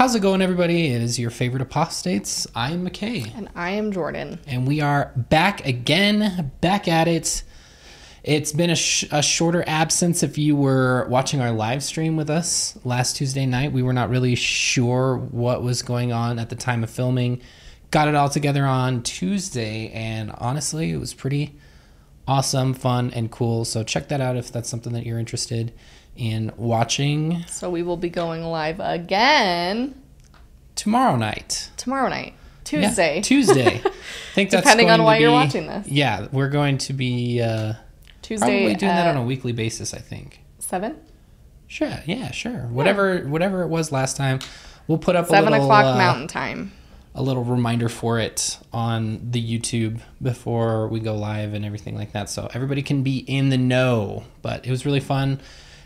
How's it going, everybody? It is your favorite apostates. I am McKay, And I am Jordan. and we are back again, back at it. It's been a, sh- a shorter absence. If you were watching our live stream with us last Tuesday night, we were not really sure what was going on at the time of filming. Got it all together on Tuesday, and honestly, it was pretty awesome, fun, and cool. So check that out if that's something that you're interested in watching So we will be going live again tomorrow night. tomorrow night, Yeah, Tuesday. Tuesday. I think that's Depending on why you're watching this. Yeah, we're going to be uh, Tuesday probably doing that on a weekly basis. I think. seven, Sure. Yeah. Sure. Whatever. Whatever it was last time, we'll put up seven a little, o'clock uh, Mountain Time. a little reminder for it on the YouTube before we go live and everything like that, so everybody can be in the know. But it was really fun.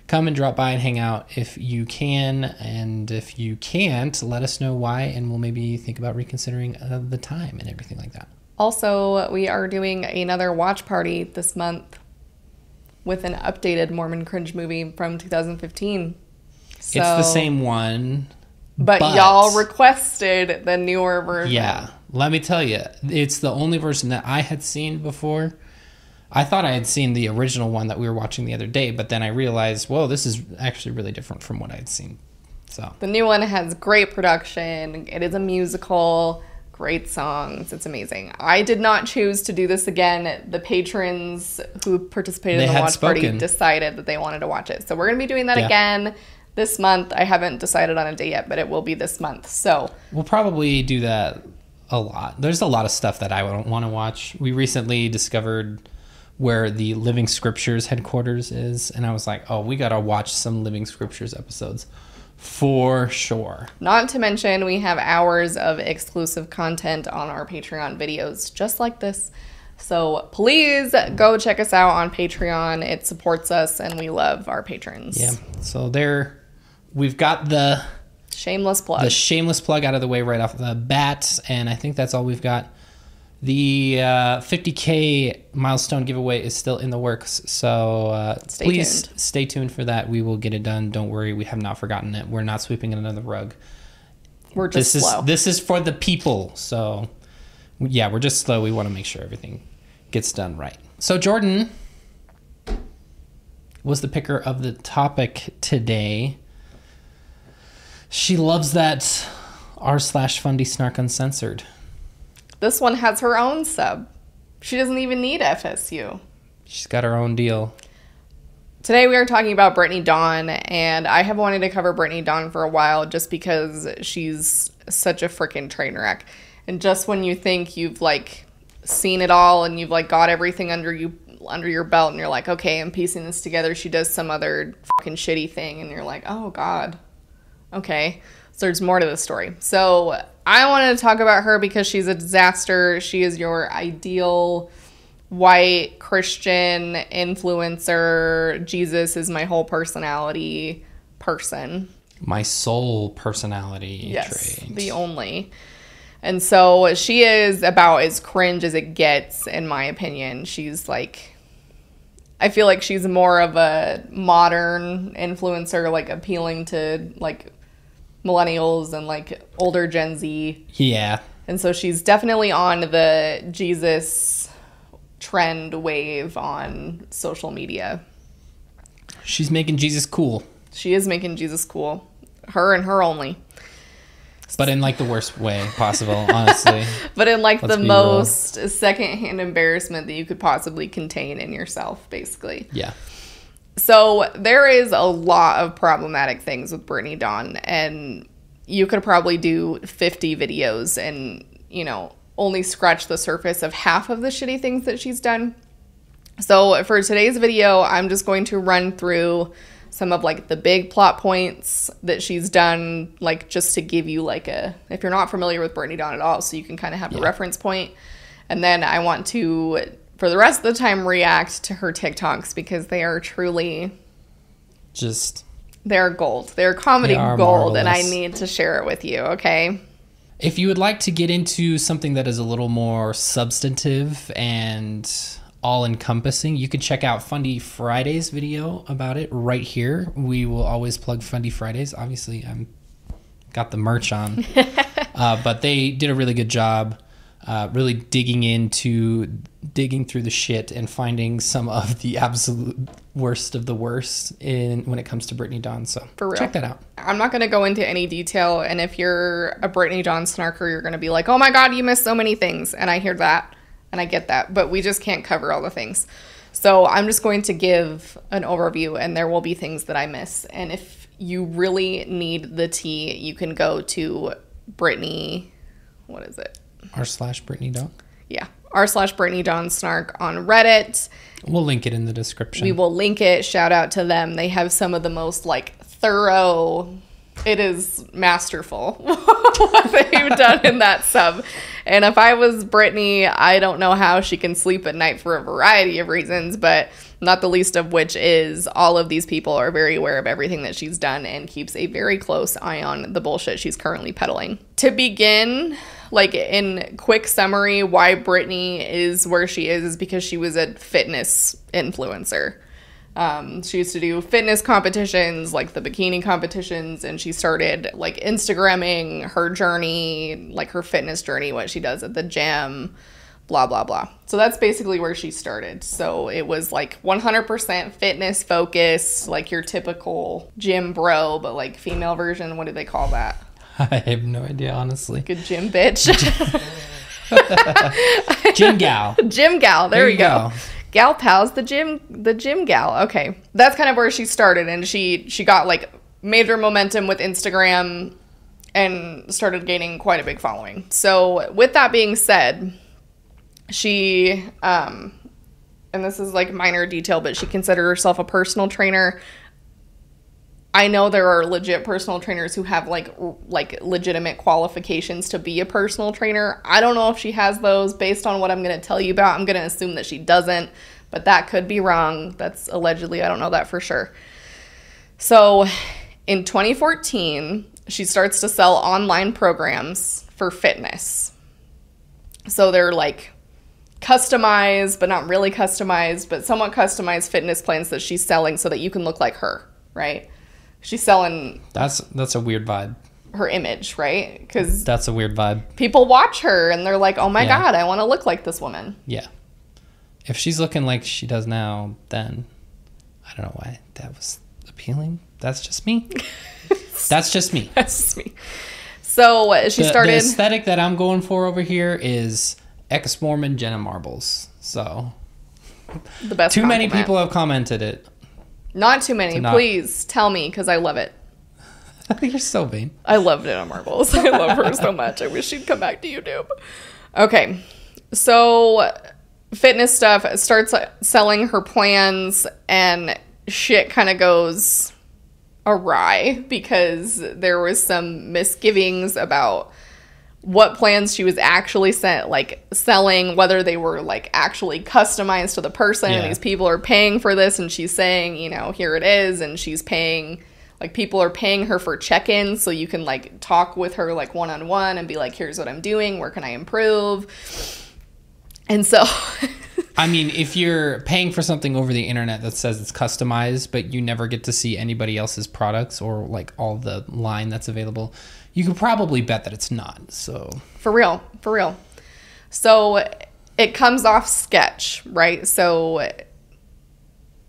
Come and drop by and hang out if you can, and if you can't, let us know why, and we'll maybe think about reconsidering uh, the time and everything like that. Also, we are doing another watch party this month with an updated Mormon cringe movie from 2015. So, it's the same one, but, but- y'all requested the newer version. Yeah, let me tell you, it's the only version that I had seen before. I thought I had seen the original one that we were watching the other day, but then I realized, whoa, this is actually really different from what I'd seen. So The new one has great production. It is a musical, great songs. It's amazing. I did not choose to do this again. The patrons who participated They in the watch party decided that they wanted to watch it. So we're going to be doing that Yeah. again this month. I haven't decided on a date yet, but it will be this month. So we'll probably do that a lot. There's a lot of stuff that I don't want to watch. We recently discovered where the Living Scriptures headquarters is, and I was like, oh, we gotta watch some Living Scriptures episodes for sure. Not to mention, we have hours of exclusive content on our Patreon videos just like this. So please go check us out on Patreon. It supports us and we love our patrons. Yeah. So there, we've got the Shameless plug. the shameless plug out of the way right off the bat, and I think that's all we've got. The uh, 50k milestone giveaway is still in the works, so uh, Stay please tuned. stay tuned for that. We will get it done. Don't worry, we have not forgotten it. We're not sweeping it under the rug. We're just This is this is for the people. So yeah, we're just slow. We want to make sure everything gets done right. So Jordan was the picker of the topic today. She loves that r slash fundie snark uncensored. This one has her own sub. She doesn't even need FSU. She's got her own deal. Today we are talking about Brittany Dawn, and I have wanted to cover Brittany Dawn for a while just because she's such a freaking train wreck. And just when you think you've like seen it all and you've like got everything under you under your belt and you're like, okay, I'm piecing this together, she does some other fucking shitty thing and you're like, oh god. Okay. So there's more to the story. So I wanted to talk about her because she's a disaster. She is your ideal white Christian influencer. Jesus is my whole personality person. My soul personality Yes, trait. the only. And so she is about as cringe as it gets, in my opinion. She's like, I feel like she's more of a modern influencer, like appealing to like millennials and like older Gen Z. yeah. And so she's definitely on the Jesus trend wave on social media. She's making Jesus cool, She is making Jesus cool. Her and her only. but in like the worst way possible, honestly. But in like Let's the be real. most secondhand embarrassment that you could possibly contain in yourself, basically. Yeah. So there is a lot of problematic things with Brittany Dawn, and you could probably do 50 videos and, you know, only scratch the surface of half of the shitty things that she's done. So for today's video, I'm just going to run through some of like the big plot points that she's done, like just to give you like a, if you're not familiar with Brittany Dawn at all, so you can kind of have a reference point. And then I want to, for the rest of the time, react to her TikToks because they are truly Just they're gold. They're comedy They are gold, and I need to share it with you. Okay. If you would like to get into something that is a little more substantive and all encompassing, you could check out Fundie Fridays video about it right here. We will always plug Fundie Fridays. Obviously, I'm got the merch on. uh, but they did a really good job, uh, really digging into digging through the shit and finding some of the absolute worst of the worst in when it comes to Brittany Dawn. So For real. check that out. I'm not going to go into any detail. And if you're a Brittany Dawn snarker, you're going to be like, oh my God, you missed so many things. And I hear that and I get that. But we just can't cover all the things. So I'm just going to give an overview and there will be things that I miss. And if you really need the tea, you can go to Brittany. What is it? R slash Brittany Dawn. Yeah. R slash Brittany Dawn Snark on Reddit. We'll link it in the description. We will link it. Shout out to them. They have some of the most like thorough. It is masterful what they've done in that sub. And if I was Brittany, I don't know how she can sleep at night for a variety of reasons, but not the least of which is all of these people are very aware of everything that she's done and keeps a very close eye on the bullshit she's currently peddling. To begin, like in quick summary, why Brittany is where she is is because she was a fitness influencer. Um, she used to do fitness competitions, like the bikini competitions, and she started like Instagramming her journey, like her fitness journey, what she does at the gym, blah, blah, blah. So that's basically where she started. So it was like 100% fitness focus, like your typical gym bro, but like female version. What do they call that? I have no idea, honestly. Good gym bitch. gym gal. gym gal. There, There we you go. go. Gal pals, the gym, the gym gal. Okay, that's kind of where she started, and she she got like major momentum with Instagram, and started gaining quite a big following. So with that being said, she um, and this is like minor detail, but she considered herself a personal trainer. I know there are legit personal trainers who have like like legitimate qualifications to be a personal trainer. I don't know if she has those based on what I'm going to tell you about. I'm going to assume that she doesn't, but that could be wrong. That's allegedly, I don't know that for sure. So, in 2014, she starts to sell online programs for fitness. So they're like customized, but not really customized, but somewhat customized fitness plans that she's selling so that you can look like her, right? She's selling That's that's a weird vibe. her image, right? Because That's a weird vibe. people watch her and they're like, oh my Yeah. God, I want to look like this woman. Yeah. If she's looking like she does now, then I don't know why that was appealing. That's just me. That's just me. That's just me. So she The, the aesthetic that I'm going for over here is ex Mormon Jenna Marbles. So the best. too many people have commented it. Not too many. not- Please tell me because I love it. You're so vain. I love Jenna Marbles. I love her so much. I wish she'd come back to YouTube. Okay, so fitness stuff starts selling her plans, and shit kind of goes awry because there was some misgivings about what plans she was actually sent like selling whether they were like actually customized to the person and these people are paying for this and she's saying you know here it is and she's paying like people are paying her for check-ins so you can like talk with her like one-on-one and be like here's what i'm doing. Where can i improve? And so I mean, if you're paying for something over the internet that says it's customized, but you never get to see anybody else's products or like all the line that's available, you could probably bet that it's not. So For real, for real. So it comes off sketch, right? So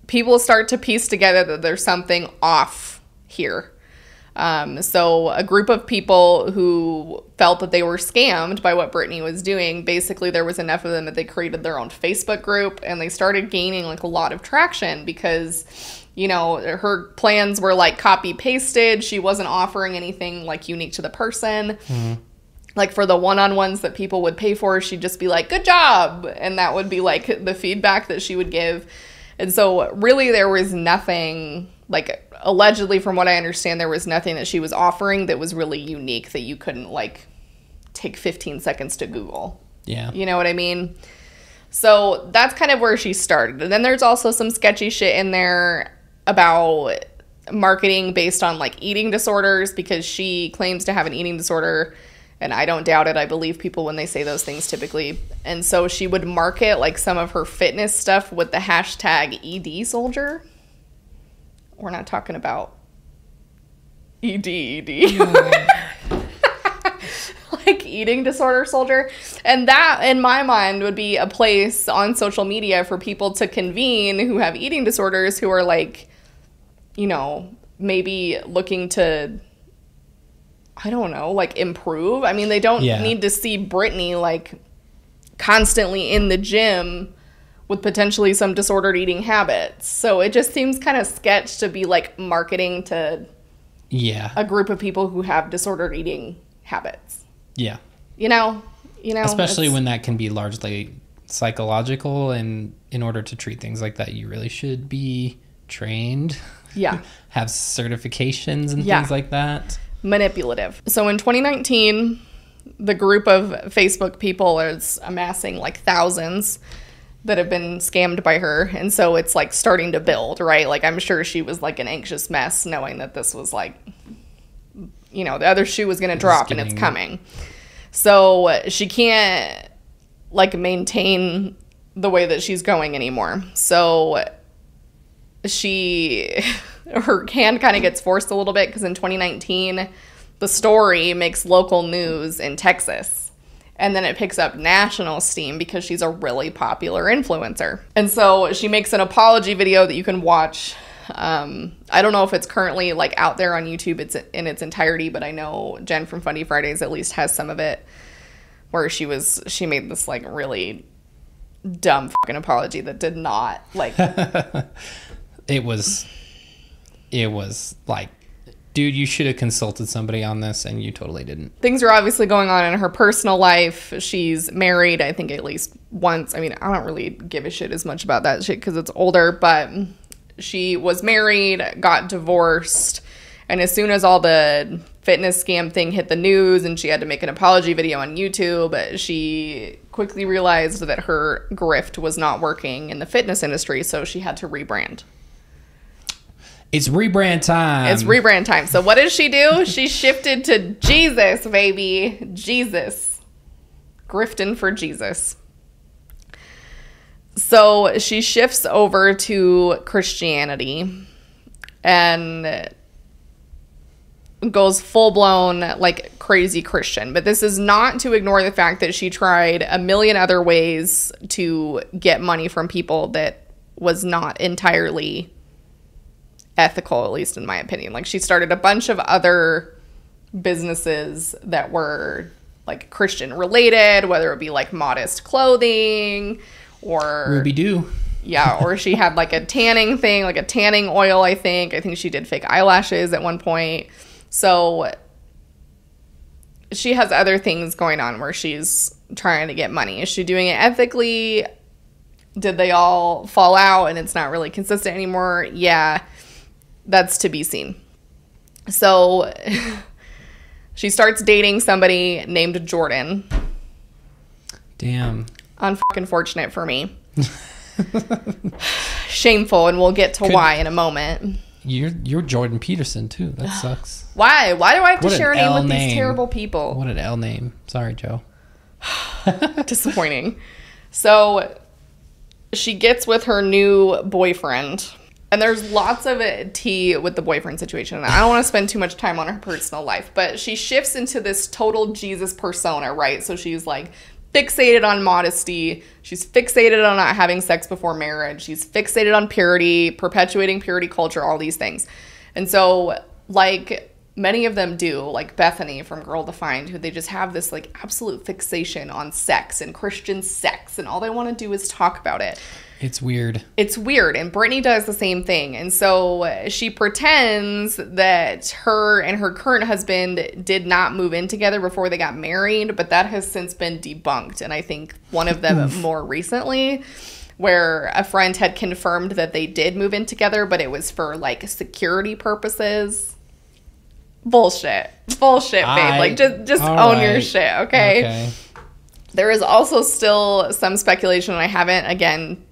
people start to piece together that there's something off here. Um, so a group of people who felt that they were scammed by what Brittany was doing, basically there was enough of them that they created their own Facebook group and they started gaining like a lot of traction because you know her plans were like copy pasted. She wasn't offering anything like unique to the person. Mm-hmm. Like for the one-on-ones that people would pay for she'd just be like good job! And that would be like the feedback that she would give. And so really there was nothing like allegedly from what i understand there was nothing that she was offering that was really unique that you couldn't like take 15 seconds to google. Yeah, you know what I mean? So that's kind of where she started. And then there's also some sketchy shit in there about marketing based on like eating disorders because she claims to have an eating disorder. And I don't doubt it. I believe people when they say those things typically. And so she would market like some of her fitness stuff with the hashtag ED soldier. We're not talking about ED, ED. like eating disorder soldier. And that, in my mind, would be a place on social media for people to convene who have eating disorders who are like, you know, maybe looking to, I don't know, like improve. I mean, they don't Yeah. need to see Brittany like constantly in the gym with potentially some disordered eating habits. So it just seems kind of sketch to be like marketing to Yeah. a group of people who have disordered eating habits. Yeah. You know, you know, Especially when that can be largely psychological and in order to treat things like that you really should be trained, yeah, have certifications and Yeah. things like that. manipulative. So in 2019, the group of Facebook people is amassing like thousands that have been scammed by her, and so it's like starting to build, right? Like I'm sure she was like an anxious mess, knowing that this was like, you know, the other shoe was going to drop and it's coming. So uh, she can't like maintain the way that she's going anymore. So she her hand kind of gets forced a little bit because in 2019 the story makes local news in Texas. And then it picks up national steam because she's a really popular influencer. And so she makes an apology video that you can watch. Um, I don't know if it's currently like out there on YouTube it's in its entirety but I know Jen from Fundie Fridays at least has some of it where she was she made this like really dumb fucking apology that did not like It was it was like dude, you should have consulted somebody on this and you totally didn't. things are obviously going on in her personal life. She's married, I think, at least once. I mean, I don't really give a shit as much about that shit because it's older, but she was married, got divorced, and as soon as all the fitness scam thing hit the news and she had to make an apology video on YouTube, she quickly realized that her grift was not working in the fitness industry, so she had to rebrand. It's rebrand time. It's rebrand time. So what did she do? She shifted to Jesus, baby. Jesus. Grifting for Jesus. So she shifts over to Christianity and goes full blown like crazy Christian. But this is not to ignore the fact that she tried a million other ways to get money from people that was not entirely ethical, at least in my opinion. Like she started a bunch of other businesses that were like Christian related, whether it be like modest clothing or Ruby Doo. yeah, or she had like a tanning thing, like a tanning oil, I think. I think she did fake eyelashes at one point. So she has other things going on where she's trying to get money. Is she doing it ethically? Did they all fall out and it's not really consistent anymore? Yeah, that's to be seen. So she starts dating somebody named Jordan. Damn. Unfucking fortunate for me. Shameful, and we'll get to Could- why in a moment. You're you're Jordan Peterson too. That sucks. Why? Why do I have to What an share a name L with these terrible people? What an L name. Sorry, Joe. Disappointing. So she gets with her new boyfriend. And there's lots of tea with the boyfriend situation. And I don't want to spend too much time on her personal life, but she shifts into this total Jesus persona, right? So she's like fixated on modesty. She's fixated on not having sex before marriage. She's fixated on purity, perpetuating purity culture, all these things. And so, like many of them do, like Bethany from Girl Defined, who they just have this like absolute fixation on sex and Christian sex, and all they want to do is talk about it It's weird. it's weird and brittany does the same thing and so she pretends that her and her current husband did not move in together before they got married but that has since been debunked and i think one of them more recently where a friend had confirmed that they did move in together but it was for like security purposes bullshit bullshit babe I- like just just own your shit okay? Okay. There is also still some speculation, and I haven't again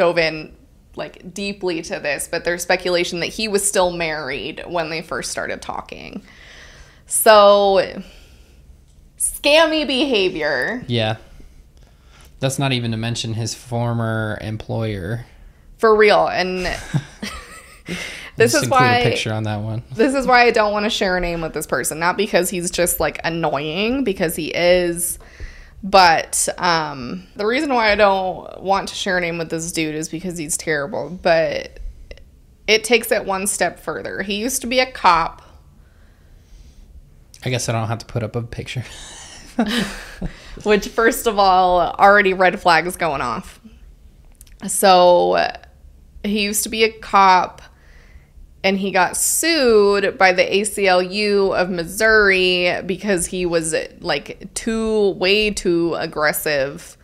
dove in like deeply to this, but there's speculation that he was still married when they first started talking. So scammy behavior Yeah. That's not even to mention his former employer. for real. And This is why a picture on that one. this is why I don't want to share a name with this person. Not because he's just like annoying, because he is. But um, the reason why I don't want to share a name with this dude is because he's terrible. But it takes it one step further. He used to be a cop. I guess I don't have to put up a picture. which first of all already red flags going off so he used to be a cop and he got sued by the ACLU of Missouri because he was like too way too aggressive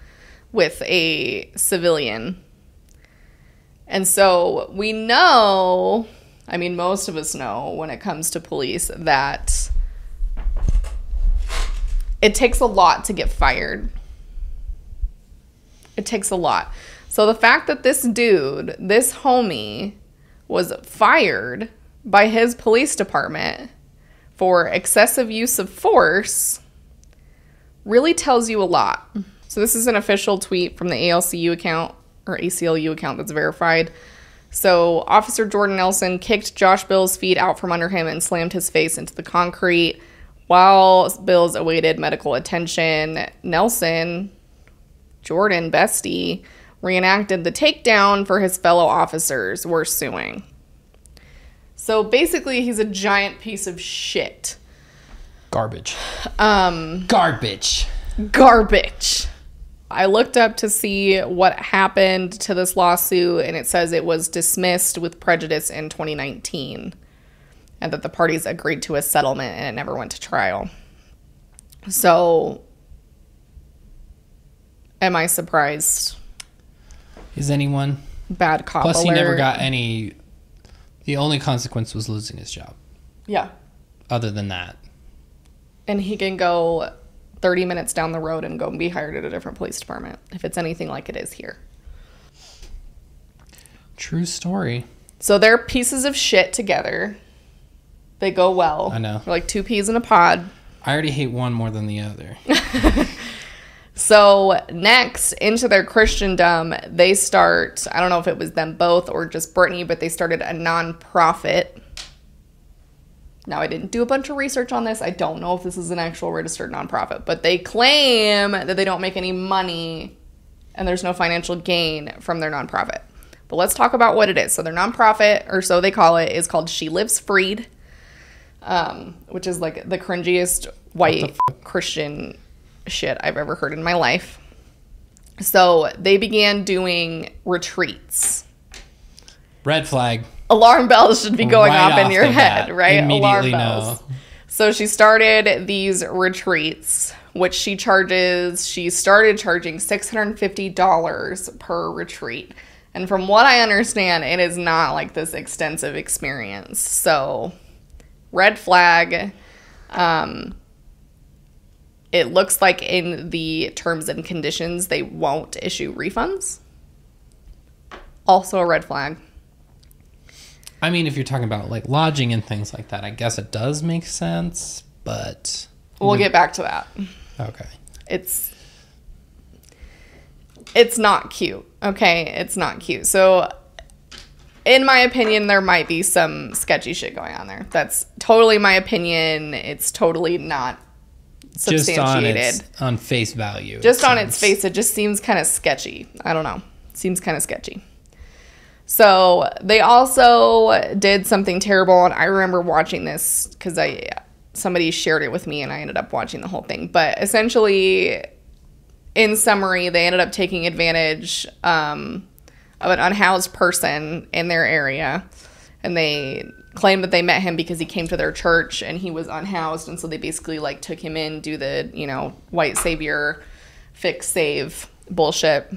with a civilian. And so we know, I mean most of us know when it comes to police that it takes a lot to get fired. It takes a lot. So the fact that this dude, this homie, was fired by his police department for excessive use of force really tells you a lot. So this is an official tweet from the ALCU account or ACLU account that's verified. So Officer Jordan Nelson kicked Josh Bill's feet out from under him and slammed his face into the concrete. While Bills awaited medical attention, Nelson, Jordan Bestie, reenacted the takedown for his fellow officers were suing. So basically, he's a giant piece of shit. Garbage. Um, Garbage. garbage. I looked up to see what happened to this lawsuit, and it says it was dismissed with prejudice in 2019, and that the parties agreed to a settlement and it never went to trial. So, am I surprised? Is anyone? Bad cop Plus, he never got any. The only consequence was losing his job. Yeah, Other than that, and he can go 30 minutes down the road and go and be hired at a different police department if it's anything like it is here. true story. So they're pieces of shit together. They go well. I know. They're like two peas in a pod. I already hate one more than the other. So next, into their Christendom, they start. I don't know if it was them both or just Brittany, but they started a nonprofit. Now, I didn't do a bunch of research on this. I don't know if this is an actual registered nonprofit, but they claim that they don't make any money and there's no financial gain from their nonprofit. But let's talk about what it is. So, their nonprofit, or so they call it, is called She Lives Freed, um, which is like the cringiest white Christian shit I've ever heard in my life. So, they began doing retreats Red flag. alarm bells should be going Right off in your head, bat. right? Alarm bells. know. So she started these retreats, which she charges, she started charging $650 per retreat. And from what I understand, it is not like this extensive experience. So, red flag. Um, it looks like in the terms and conditions, they won't issue refunds. Also, a red flag. I mean, if you're talking about like lodging and things like that, I guess it does make sense, but We'll get back to that. okay. It's it's not cute. Okay, it's not cute. So in my opinion, there might be some sketchy shit going on there. That's totally my opinion. It's totally not Just on substantiated. its on face value. just it on its face, it just seems kind of sketchy. I don't know. Seems kind of sketchy. So they also did something terrible, and I remember watching this because I somebody shared it with me, and I ended up watching the whole thing. But essentially, in summary, they ended up taking advantage um, of an unhoused person in their area, and they claimed that they met him because he came to their church and he was unhoused, and so they basically like took him in, do the you know white savior, fix save bullshit,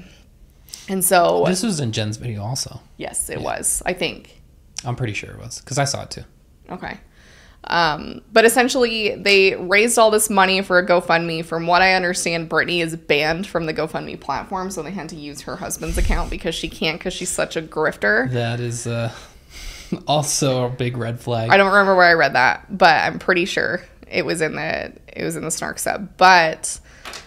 and so This was in Jen's video also. yes, it was. I think I'm pretty sure it was because I saw it too. Okay. Um, but essentially, they raised all this money for a GoFundMe. From what I understand, Brittany is banned from the GoFundMe platform, so they had to use her husband's account because she can't because she's such a grifter. That is uh, also a big red flag. I don't remember where I read that, but I'm pretty sure it was in the it was in the Snark sub. But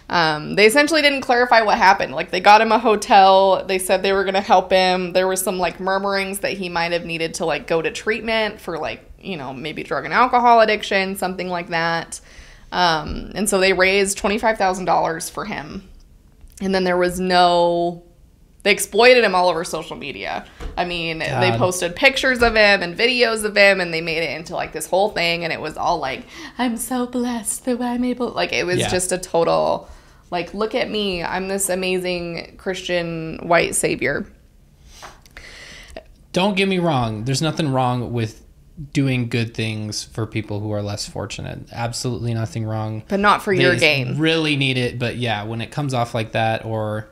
Um, they essentially didn't clarify what happened. Like they got him a hotel. They said they were going to help him. There was some like murmurings that he might have needed to like go to treatment for like you know maybe drug and alcohol addiction, something like that. Um, and so they raised twenty five thousand dollars for him. And then there was no they exploited him all over social media. I mean, they posted pictures of him and videos of him, and they made it into like this whole thing. And it was all like, "I'm so blessed that I'm able." Like it was Yeah. just a total, like, look at me, I'm this amazing Christian white savior. Don't get me wrong. There's nothing wrong with doing good things for people who are less fortunate. Absolutely nothing wrong. But not for They your gain. Really need it, but yeah, when it comes off like that, or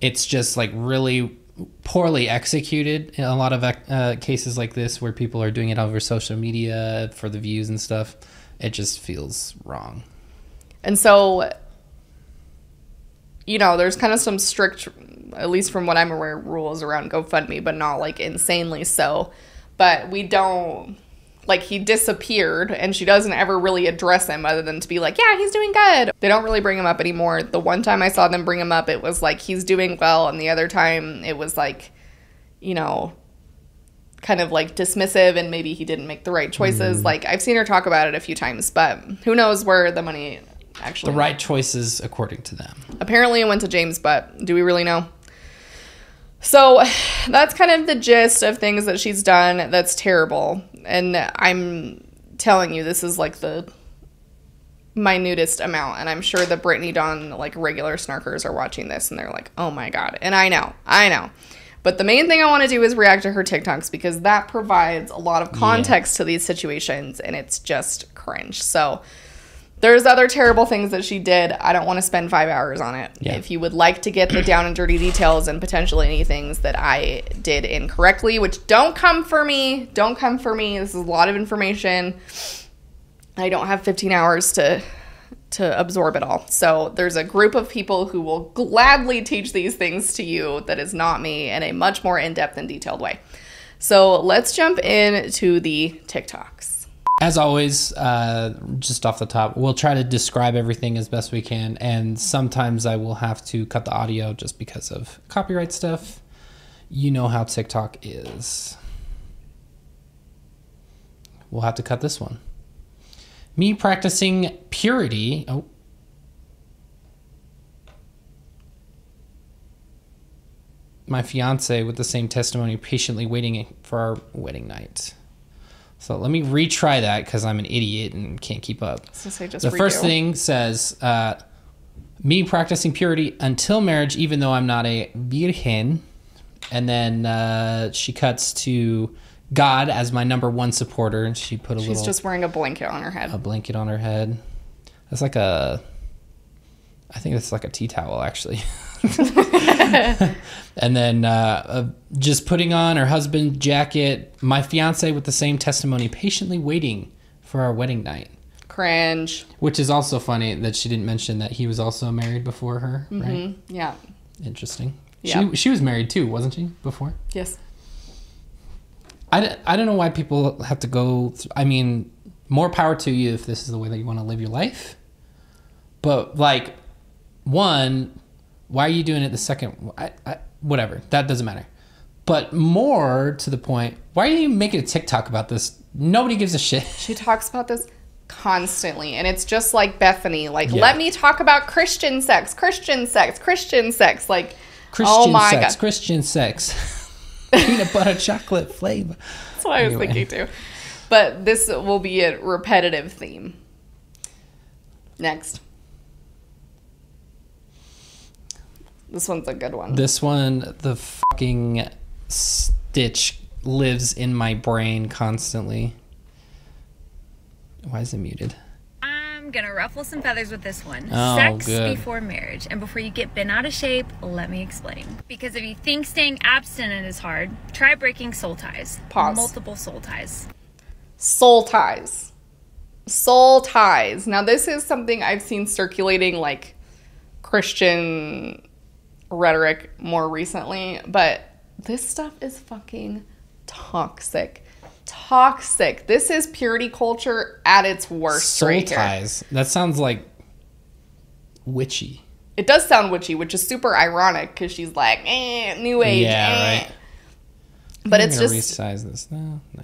it's just like really poorly executed in a lot of uh, cases like this, where people are doing it over social media for the views and stuff, it just feels wrong. And so, you know, there's kind of some strict, at least from what I'm aware, rules around GoFundMe, but not like insanely so. But we don't, like, he disappeared and she doesn't ever really address him other than to be like, yeah, he's doing good. They don't really bring him up anymore. The one time I saw them bring him up, it was like he's doing well. And the other time it was like, you know, kind of like dismissive and maybe he didn't make the right choices. Mm-hmm. Like, I've seen her talk about it a few times, but who knows where the money actually The right choices according to them. Apparently, it went to James, but do we really know? So that's kind of the gist of things that she's done that's terrible. And I'm telling you, this is like the minutest amount. And I'm sure the Brittany Dawn, like regular snarkers, are watching this and they're like, oh my God. And I know, I know. But the main thing I want to do is react to her TikToks because that provides a lot of context to these situations and it's just cringe. So there's other terrible things that she did. I don't want to spend five hours on it. Yeah. If you would like to get the down and dirty details and potentially any things that I did incorrectly, which don't come for me, don't come for me. This is a lot of information. I don't have 15 hours to to absorb it all. So there's a group of people who will gladly teach these things to you that is not me in a much more in-depth and detailed way. So let's jump into the TikToks. As always, uh, just off the top, we'll try to describe everything as best we can, and sometimes I will have to cut the audio just because of copyright stuff. You know how TikTok is. We'll have to cut this one. Me practicing purity. Oh. My fiance with the same testimony, patiently waiting for our wedding night. So let me retry that because I'm an idiot and can't keep up. So say just the first thing says, uh, me practicing purity until marriage, even though I'm not a virgin. And then uh, she cuts to God as my number one supporter, and she put a She's little just wearing a blanket on her head. a blanket on her head. That's like a, I think that's like a tea towel actually. and then uh, uh, just putting on her husband jacket. My fiance with the same testimony, patiently waiting for our wedding night. Cringe. Which is also funny that she didn't mention that he was also married before her. Right? Mm, Yeah. Interesting. Yeah. She she was married too, wasn't she? Before. Yes. I, I don't know why people have to go. I mean, more power to you if this is the way that you want to live your life. But like, one, why are you doing it the second? I, I, whatever, that doesn't matter. But more to the point, why are you making a TikTok about this? Nobody gives a shit. She talks about this constantly. And it's just like Bethany. Like, Yeah. let me talk about Christian sex, Christian sex, Christian sex. Like, Christian oh my sex, God. Christian sex, peanut butter chocolate flavor. That's what I was thinking too. But this will be a repetitive theme. Next. This one's a good one. This one, the fucking stitch lives in my brain constantly. Why is it muted? I'm gonna ruffle some feathers with this one. Oh, Sex good. before marriage. And before you get bent out of shape, let me explain. Because if you think staying abstinent is hard, try breaking soul ties. Pause. Multiple soul ties. soul ties. Soul ties. Now, this is something I've seen circulating like Christian rhetoric more recently, but this stuff is fucking toxic. Toxic. This is purity culture at its worst Soul right here. ties. That sounds like witchy. It does sound witchy, which is super ironic because she's like, eh, new age. Yeah, eh. right. But I'm it's just resize this. No, no.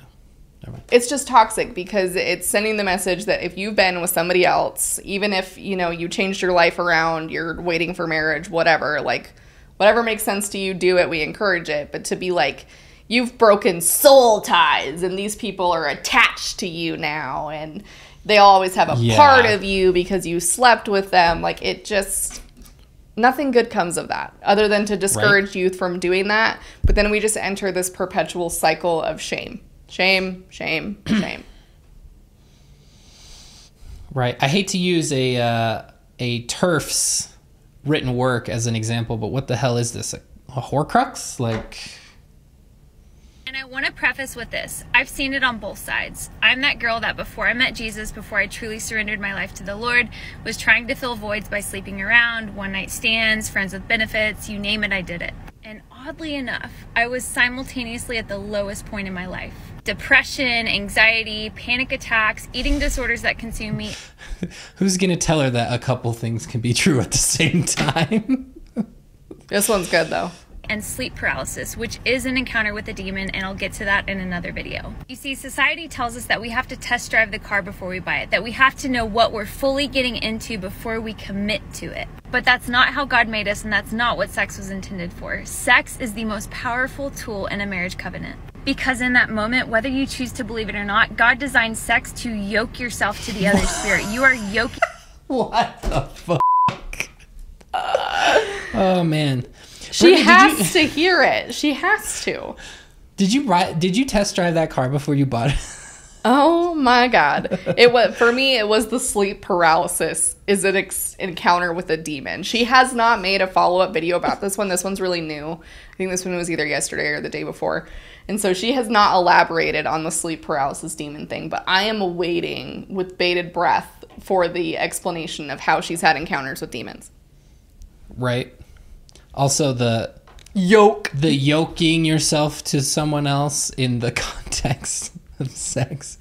It's just toxic because it's sending the message that if you've been with somebody else, even if you know you changed your life around, you're waiting for marriage, whatever, like whatever makes sense to you, do it. We encourage it. But to be like, you've broken soul ties, and these people are attached to you now, and they always have a Yeah. part of you because you slept with them. Like it just nothing good comes of that other than to discourage youth from doing that. But then we just enter this perpetual cycle of shame. Shame, shame, shame. Right. I hate to use a uh, a TERF's written work as an example, but what the hell is this? A, a Horcrux? Like, And I want to preface with this I've seen it on both sides. I'm that girl that before I met Jesus, before I truly surrendered my life to the Lord, was trying to fill voids by sleeping around, one night stands, friends with benefits, you name it, I did it. And oddly enough, I was simultaneously at the lowest point in my life. Depression, anxiety, panic attacks, eating disorders that consume me, who's gonna tell her that a couple things can be true at the same time? This one's good though. and sleep paralysis, which is an encounter with a demon, and I'll get to that in another video. You see, society tells us that we have to test drive the car before we buy it, that we have to know what we're fully getting into before we commit to it. But that's not how God made us, and that's not what sex was intended for. Sex is the most powerful tool in a marriage covenant. Because in that moment, whether you choose to believe it or not, God designed sex to yoke yourself to the other spirit. You are yoking. what the fuck? oh man. She Brittany, has you- to hear it. She has to. Did you ride? Did you test drive that car before you bought it? Oh my god. It was for me it was the sleep paralysis is an ex- encounter with a demon. She has not made a follow-up video about this one. This one's really new. I think this one was either yesterday or the day before. And so she has not elaborated on the sleep paralysis demon thing, but I am waiting with bated breath for the explanation of how she's had encounters with demons. right. Also the Yoke. the yoking yourself to someone else in the context of sex.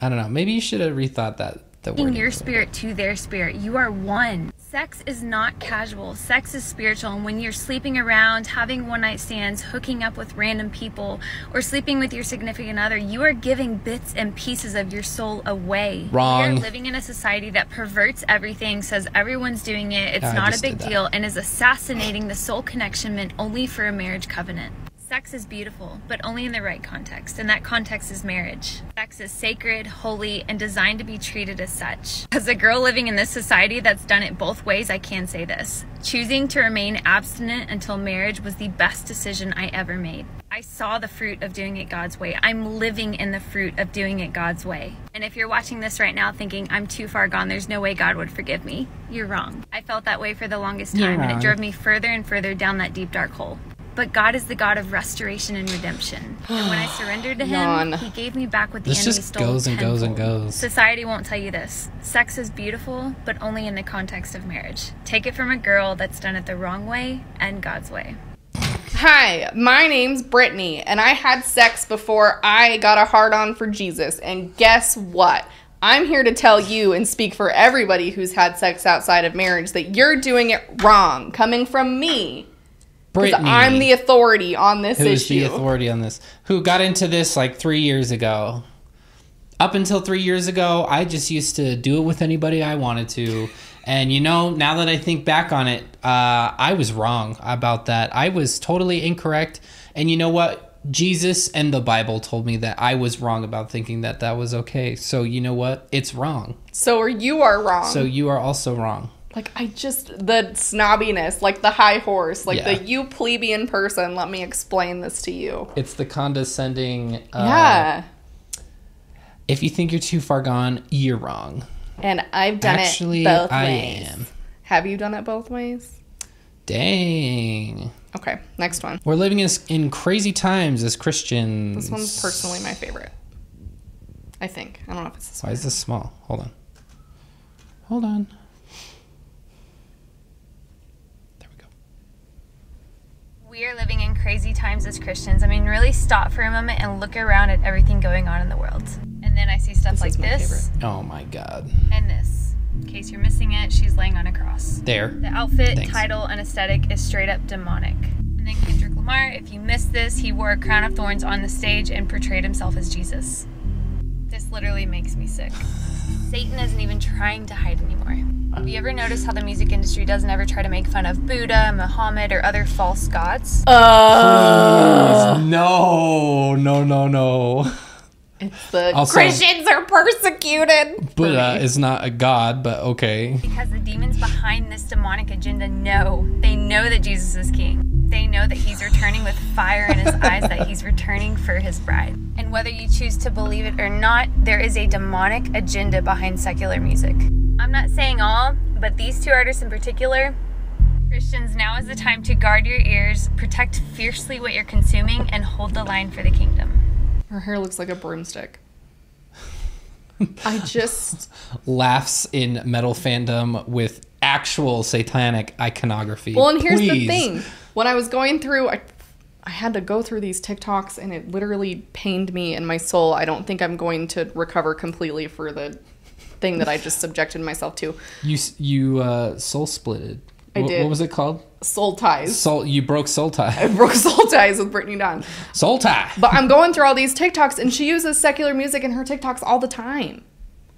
I don't know. Maybe you should have rethought that. The word. your spirit to their spirit. You are one. Sex is not casual. Sex is spiritual. And when you're sleeping around, having one night stands, hooking up with random people, or sleeping with your significant other, you are giving bits and pieces of your soul away. Wrong. We are living in a society that perverts everything, says everyone's doing it, it's I not a big deal, and is assassinating the soul connection meant only for a marriage covenant. Sex is beautiful, but only in the right context, and that context is marriage. Sex is sacred, holy, and designed to be treated as such. As a girl living in this society that's done it both ways, I can say this. Choosing to remain abstinent until marriage was the best decision I ever made. I saw the fruit of doing it God's way. I'm living in the fruit of doing it God's way. And if you're watching this right now thinking, I'm too far gone, there's no way God would forgive me, you're wrong. I felt that way for the longest time, and it drove me further and further down that deep, dark hole. But God is the God of restoration and redemption. And when I surrendered to Yawn. Him, He gave me back what the This enemy just stole. goes and goes and goes. Society won't tell you this. Sex is beautiful, but only in the context of marriage. Take it from a girl that's done it the wrong way and God's way. Hi, my name's Brittany, and I had sex before I got a hard on for Jesus. And guess what? I'm here to tell you and speak for everybody who's had sex outside of marriage that you're doing it wrong, coming from me. Because Brittany, I'm the authority on this who's issue. the authority on this? Who got into this like three years ago? Up until three years ago, I just used to do it with anybody I wanted to. And you know, now that I think back on it, uh, I was wrong about that. I was totally incorrect. And you know what? Jesus and the Bible told me that I was wrong about thinking that that was okay. So you know what? It's wrong. so you are wrong. So you are also wrong. Like I just the snobbiness, like the high horse, like Yeah. the you plebeian person. Let me explain this to you. It's the condescending. Uh, yeah, If you think you're too far gone, you're wrong. and I've done Actually, it both I ways. am. Have you done it both ways? Dang. Okay, next one. We're living in, in crazy times as Christians. This one's personally my favorite. I think. I don't know if it's this Why one. is this small? Hold on. Hold on. There we go. We are living in crazy times as Christians. I mean, really stop for a moment and look around at everything going on in the world. And then I see stuff This like my this favorite. Oh my god. and this. In case you're missing it, she's laying on a cross. There. The outfit, Thanks. title, and aesthetic is straight up demonic. And then Kendrick Lamar, if you missed this, he wore a crown of thorns on the stage and portrayed himself as Jesus. This literally makes me sick. Satan isn't even trying to hide anymore. Have you ever noticed how the music industry doesn't ever try to make fun of Buddha, Muhammad, or other false gods? Uh, no, no, no, no. it's the Also- Christians are persecuted. Buddha is not a god, but okay. Because the demons behind this demonic agenda know. They know that Jesus is king. They know that he's returning with fire in his eyes, that he's returning for his bride. And whether you choose to believe it or not, there is a demonic agenda behind secular music. I'm not saying all, but these two artists in particular. Christians, now is the time to guard your ears, protect fiercely what you're consuming, and hold the line for the kingdom. Her hair looks like a broomstick. I just Laughs in metal fandom with actual satanic iconography. Well, and here's the thing. When I was going through, I, I had to go through these TikToks, and it literally pained me in my soul. I don't think I'm going to recover completely for the thing that I just subjected myself to. You you uh, soul splitted. I did. What was it called? Soul ties. Soul. You broke soul ties. I broke soul ties with Brittany Dawn. Soul tie. But I'm going through all these TikToks, and she uses secular music in her TikToks all the time.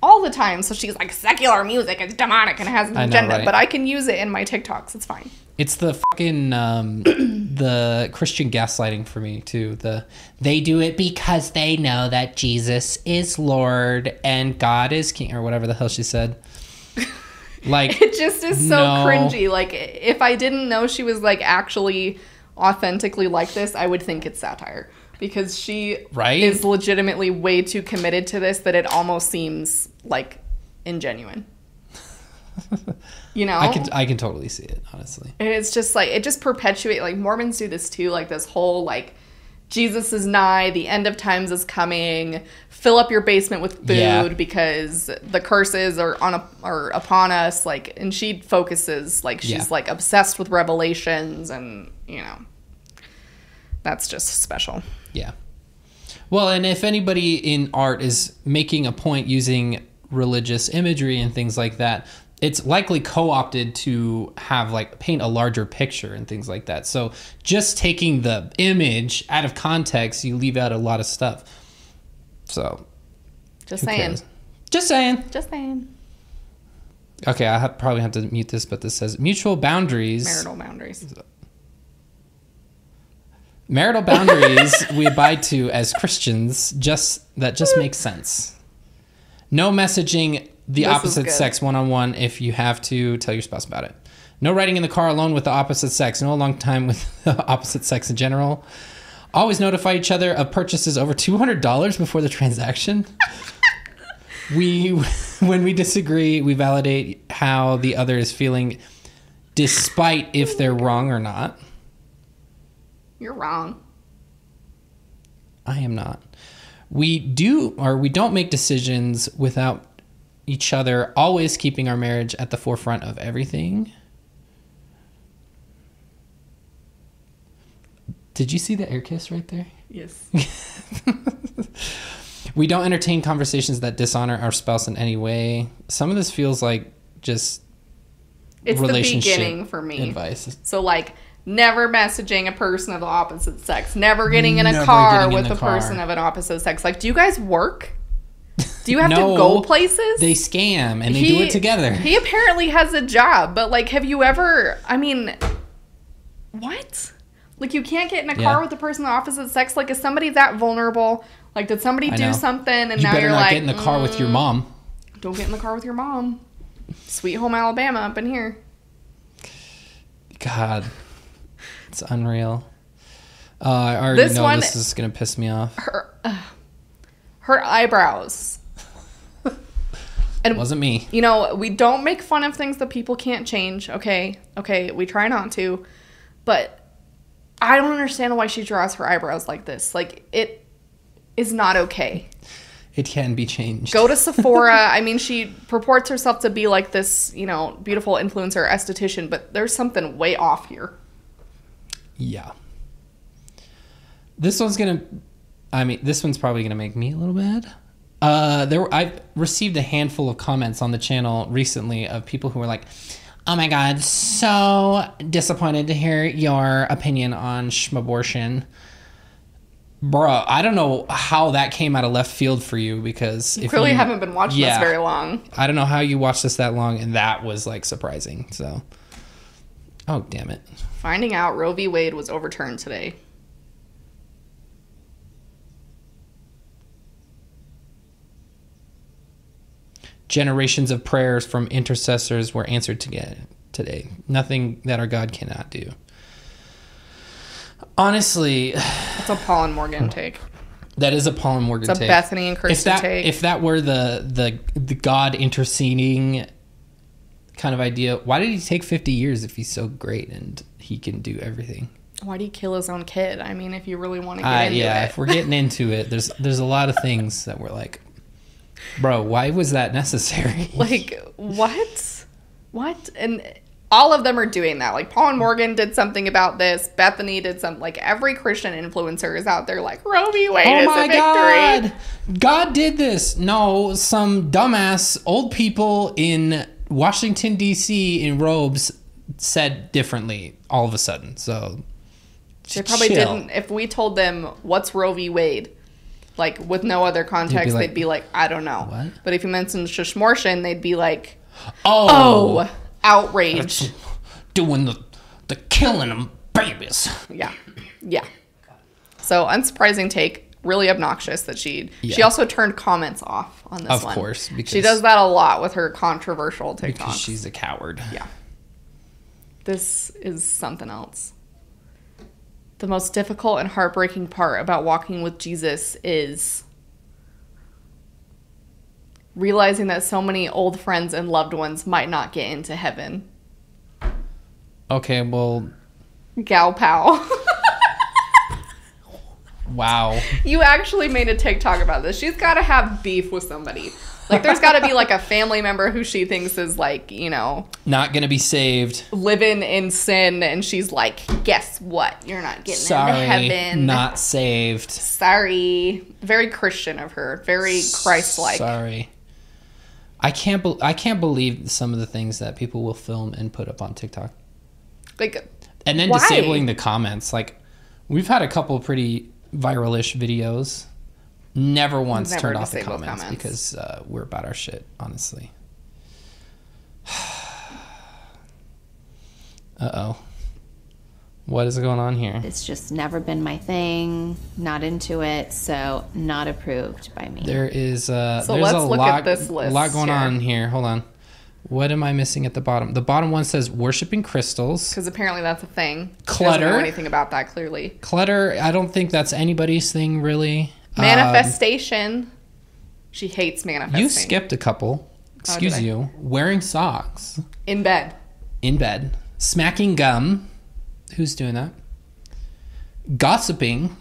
All the time. So she's like, secular music is demonic and has an I know, agenda. right? But I can use it in my TikToks. It's fine. It's the fucking um, the Christian gaslighting for me too. The they do it because they know that Jesus is Lord and God is King or whatever the hell she said. Like It just is so No. cringy. Like, if I didn't know she was like actually authentically like this, I would think it's satire because she Right? is legitimately way too committed to this that it almost seems like ingenuine. You know, I can I can totally see it honestly. And it's just like it just perpetuate like Mormons do this too, like this whole like Jesus is nigh, the end of times is coming. Fill up your basement with food Yeah. because the curses are on a, are upon us. Like, and she focuses like she's Yeah. like obsessed with revelations, and you know, that's just special. Yeah. Well, and if anybody in art is making a point using religious imagery and things like that, it's likely co-opted to have like paint a larger picture and things like that. So just taking the image out of context, you leave out a lot of stuff. So Just saying. cares? Just saying. Just saying. Okay, I ha- probably have to mute this, but this says mutual boundaries. Marital boundaries. Marital boundaries we abide to as Christians just that just makes sense. No messaging the This opposite sex one on one if you have to tell your spouse about it. No riding in the car alone with the opposite sex. No long time with the opposite sex in general. Always notify each other of purchases over two hundred dollars before the transaction. we, when we disagree, we validate how the other is feeling, despite if they're wrong or not. You're wrong. I am not. We do or we don't make decisions without each other always keeping our marriage at the forefront of everything. Did you see the air kiss right there? Yes. We don't entertain conversations that dishonor our spouse in any way. Some of this feels like just It's the beginning for me. advice. So like never messaging a person of the opposite sex, never getting in a Never car with a person of an opposite sex. Like, do you guys work? Do you have No, to go places? They scam and they do it together. He apparently has a job, but like, have you ever? I mean, what? Like, you can't get in a car Yeah. with a person of the opposite sex. Like, is somebody that vulnerable? Like, did somebody I do know. something and you now you're not like, get in the car with your "Mm, mom. Don't get in the car with your mom. Sweet home Alabama up in here. God, it's unreal. Uh, I already This know one- this is gonna piss me off. Her, uh, her eyebrows. It wasn't me. you know, we don't make fun of things that people can't change, okay? Okay, we try not to. But I don't understand why she draws her eyebrows like this. Like, it is not okay. It can be changed. Go to Sephora. I mean, she purports herself to be like this, you know, beautiful influencer esthetician, but there's something way off here. Yeah. This one's gonna. I mean, this one's probably gonna make me a little bad. Uh, there, I've received a handful of comments on the channel recently of people who were like, "Oh my god, so disappointed to hear your opinion on schmabortion." Bro, I don't know how that came out of left field for you because if Clearly you- haven't been watching Yeah. this very long. I don't know how you watched this that long, and that was like surprising. So, oh damn it! Finding out Roe v. Wade was overturned today. Generations of prayers from intercessors were answered today. Nothing that our God cannot do. Honestly, That's a Paul and Morgan take. that is a Paul and Morgan It's a take. Bethany and if Kristen that take. if that were the the the God interceding kind of idea, why did he take fifty years if he's so great and he can do everything? Why do you kill his own kid? I mean, if you really want to get Uh, into yeah, it. if we're getting into it, there's there's a lot of things that we're like, bro, why was that necessary? like what what and all of them are doing that like paul and morgan did something about this bethany did some like every christian influencer is out there like roe v wade oh is my a victory god, God did this. No, some dumbass old people in Washington D.C. in robes said differently all of a sudden. So they probably chill. didn't if we told them what's roe v wade like with no other context like, they'd be like i don't know "What?" but if you mentioned shishmortion they'd be like Oh, oh outrage doing the the killing of babies. Yeah. Yeah. So unsurprising take, really obnoxious that she she also turned comments off on this Of one. course, she does that a lot with her controversial TikToks. Because she's a coward. yeah. This is something else. The most difficult and heartbreaking part about walking with Jesus is realizing that so many old friends and loved ones might not get into heaven. Okay, well, Gal pow. wow. You actually made a TikTok about this. She's got to have beef with somebody. Like, there's got to be like a family member who she thinks is like, you know, Not gonna be saved. living in sin, and she's like, "Guess what? You're not getting Sorry, into heaven." not saved. Sorry. Very Christian of her. Very Christ-like. Sorry. I can't. Be- I can't believe some of the things that people will film and put up on TikTok, Like, and then Why? disabling the comments. Like, we've had a couple pretty viral-ish videos. Never once Never turned off the comments, comments. because uh, we're about our shit. Honestly. uh oh. What is going on here? It's just never been my thing. Not into it, so not approved by me. There is uh So there's let's a look lot, at this list lot going here. on here. Hold on. What am I missing at the bottom? The bottom one says worshiping crystals. because apparently that's a thing. Clutter. know anything about that clearly. Clutter, I don't think that's anybody's thing really. Um, Manifestation. she hates manifesting. you skipped a couple. Excuse Oh, you. Wearing socks in bed. in bed. Smacking gum. Who's doing that? Gossiping.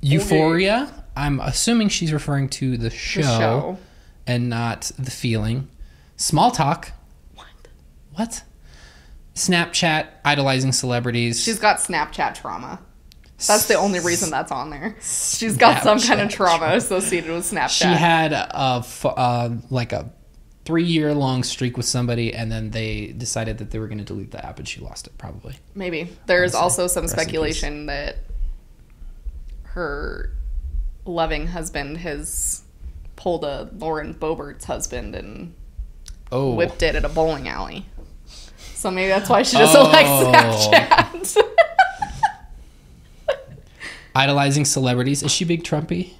Euphoria. I'm assuming she's referring to the show, The show. and not the feeling. Small talk. What? What? Snapchat, idolizing celebrities. She's got Snapchat trauma. That's the only reason that's on there. She's got some kind of Snapchat trauma associated with Snapchat. she had a uh, like a three year long streak with somebody, and then they decided that they were going to delete the app, and she lost it probably. Maybe. There's also some speculation that her loving husband has pulled a Lauren Boebert's husband and Oh, whipped it at a bowling alley. So maybe that's why she doesn't like Oh. Snapchat. idolizing celebrities. Is she big Trumpy?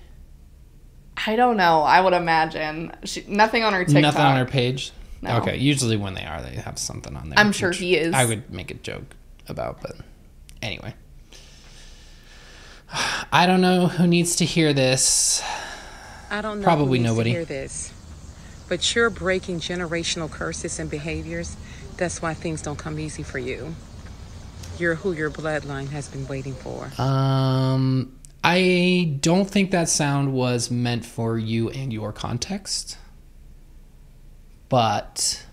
I don't know. I would imagine she, nothing on her TikTok. Nothing on her page. No. Okay, usually when they are, they have something on there. I'm sure which he is. I would make a joke about, but anyway. I don't know who needs to hear this. I don't know Probably who needs nobody. to hear this, but you're breaking generational curses and behaviors. That's why things don't come easy for you. You're who your bloodline has been waiting for. Um, I don't think that sound was meant for you and your context, but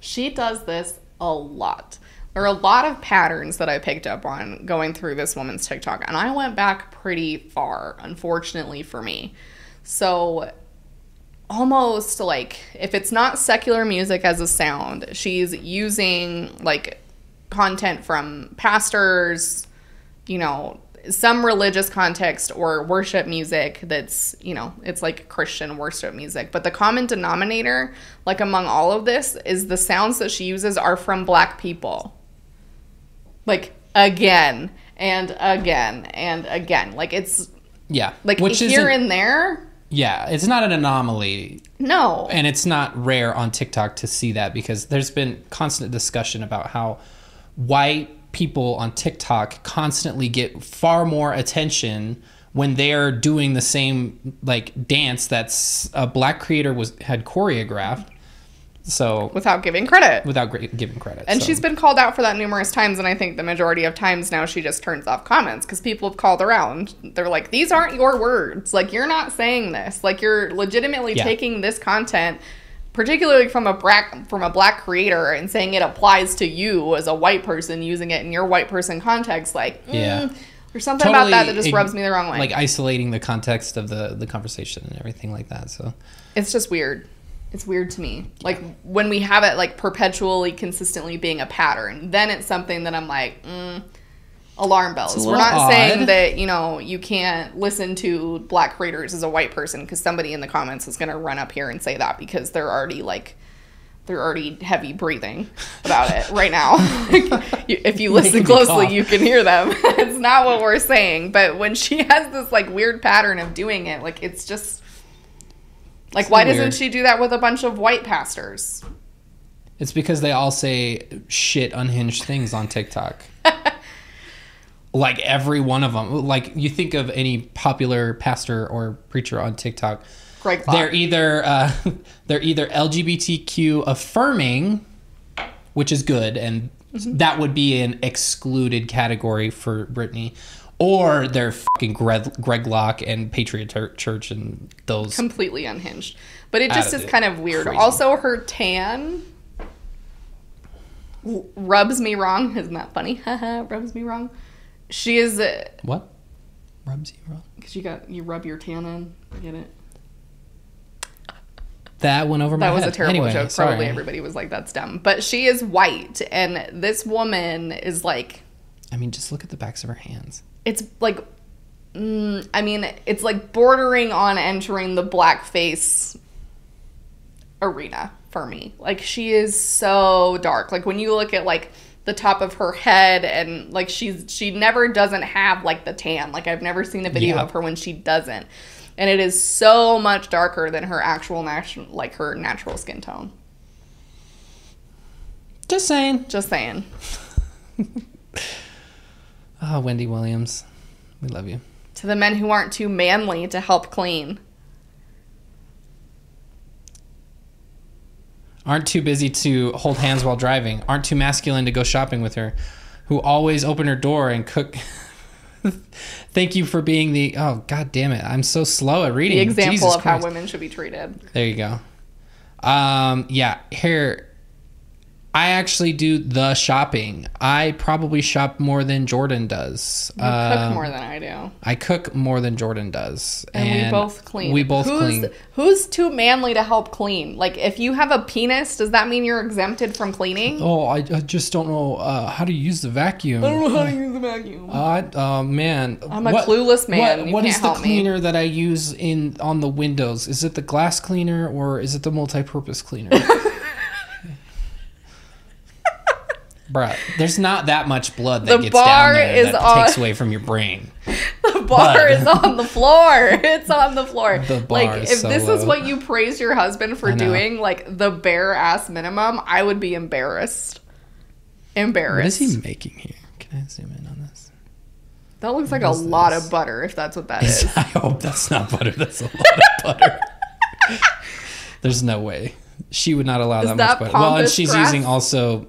She does this a lot. There are a lot of patterns that I picked up on going through this woman's TikTok, and I went back pretty far, unfortunately for me. So almost like if it's not secular music as a sound, she's using like content from pastors, you know, some religious context or worship music that's, you know, it's like Christian worship music. But the common denominator, like among all of this, is the sounds that she uses are from black people. Like again and again and again. Like it's Yeah. like Which here and there. Yeah, it's not an anomaly No. and it's not rare on TikTok to see that because there's been constant discussion about how white people on TikTok constantly get far more attention when they're doing the same like dance that's a black creator was had choreographed. So without giving credit. without giving credit, And so. she's been called out for that numerous times, and I think the majority of times now she just turns off comments because people have called around. They're like, "These aren't your words. Like you're not saying this. Like you're legitimately Yeah. taking this content, particularly from a black from a black creator, and saying it applies to you as a white person using it in your white person context. Like, mm, Yeah. there's something about that that just ig- rubs me the wrong way. Like isolating the context of the the conversation and everything like that. So it's just weird. It's weird to me. Like when we have it like perpetually, consistently being a pattern, then it's something that I'm like, mm, alarm bells. We're not odd. saying that you know you can't listen to black creators as a white person because somebody in the comments is gonna run up here and say that because they're already like. They're already heavy breathing about it right now. If you listen closely, you can hear them. it's not what we're saying, but when she has this like weird pattern of doing it, like it's just like, why doesn't weird. she do that with a bunch of white pastors? it's because they all say shit unhinged things on TikTok. like every one of them. Like you think of any popular pastor or preacher on TikTok, Greg they're either uh, they're either LGBTQ affirming, which is good, and Mm-hmm. that would be an excluded category for Brittany, or they're fucking Greg, Greg Locke and Patriot Church and those. completely unhinged. But it just is kind of weird. Crazy. Also, her tan w- rubs me wrong. Isn't that funny? Rubs me wrong. She is uh, what? Rubs you wrong. because you got you rub your tan in. Get it? That went over my That was head. a terrible Anyway, joke. sorry. Probably everybody was like, "That's dumb." But she is white, and this woman is like I mean, just look at the backs of her hands. It's like mm, i mean it's like bordering on entering the blackface arena for me. Like she is so dark. Like when you look at like the top of her head and like she's she never doesn't have like the tan. Like i've never seen a video Yeah. of her when she doesn't. And it is so much darker than her actual natural like her natural skin tone. Just saying. just saying Oh, Wendy Williams, we love you. to the men who aren't too manly to help clean Aren't too busy to hold hands while driving. Aren't too masculine to go shopping with her. Who always open her door and cook. Thank you for being the. Oh God damn it! I'm so slow at reading. the example Jesus of how women should be treated There you go. Um, yeah, here. I actually do the shopping. I probably shop more than Jordan does. you Um, cook more than i do I cook more than Jordan does, And, we both clean. We both who's, clean. Who's too manly to help clean? Like, if you have a penis, does that mean you're exempted from cleaning? Oh, I, I just don't know uh, how to use the vacuum. I don't know how to use a vacuum. I, oh man, I'm a clueless man. What, what is the help me. cleaner that I use in on the windows? Is it the glass cleaner or is it the multi-purpose cleaner? Bruh, there's not that much blood that The gets down there is that on- takes away from your brain. the bar but- is on the floor. It's on the floor. The bar like, if so this is what you praise your husband for doing, like the bare ass minimum, I would be embarrassed. Embarrassed. is he making here? Can I zoom in on this? That looks like a is lot of butter, if that's what that is. I hope that's not butter. That's a lot of butter. There's no way she would not allow Is that, that much butter. Well, and she's using also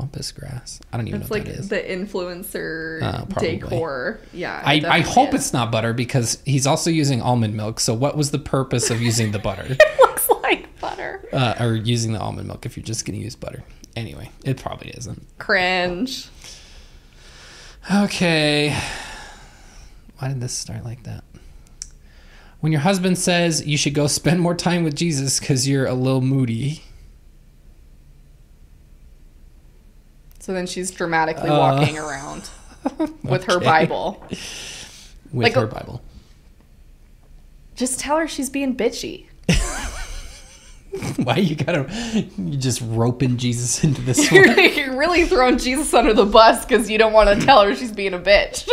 pampas grass. I don't even know like what that is. It's like the influencer Uh, decor. Yeah. I, I hope is. it's not butter because he's also using almond milk. So what was the purpose of using the butter it looks like butter. uh, or using the almond milk if you're just going to use butter? Anyway, it probably isn't. Cringe. Okay. Why did this start like that? When your husband says you should go spend more time with Jesus because you're a little moody. So then she's dramatically Uh, walking around with her. Bible. With Like her Bible. Just tell her she's being bitchy. Why you gotta you just roping Jesus into this? You're, you're really throwing Jesus under the bus because you don't want to tell her she's being a bitch.